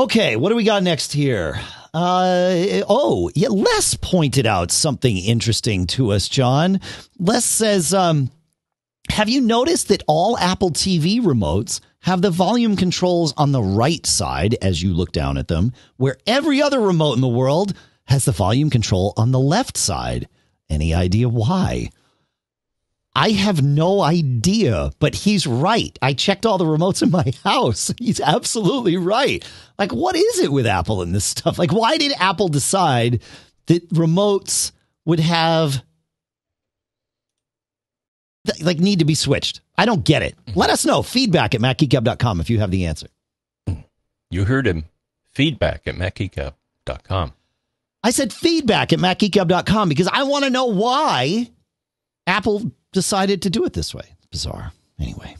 Okay, what do we got next here? Uh, oh, yeah, Les pointed out something interesting to us, John. Les says, um, have you noticed that all Apple TV remotes have the volume controls on the right side as you look down at them, where every other remote in the world has the volume control on the left side? Any idea why? I have no idea, but he's right. I checked all the remotes in my house. He's absolutely right. Like, what is it with Apple and this stuff? Like, why did Apple decide that remotes would have like need to be switched? I don't get it. Mm-hmm. Let us know. Feedback at macgeekgab.com if you have the answer. Mm-hmm. You heard him. Feedback at macgeekgab.com. I said feedback at macgeekgab.com because I want to know why Apple decided to do it this way. Bizarre. Anyway.